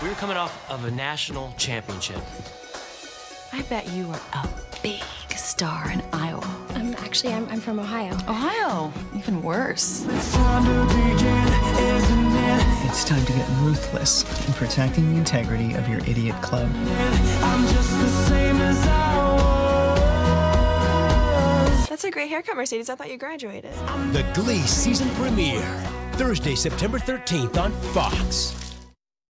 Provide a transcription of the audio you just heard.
We were coming off of a national championship. I bet you were a big star in Iowa. Um, actually, I'm, I'm from Ohio. Ohio, even worse. It's time to get ruthless in protecting the integrity of your idiot club. That's a great haircut, Mercedes. I thought you graduated. The Glee season premiere, Thursday, September 13th on Fox.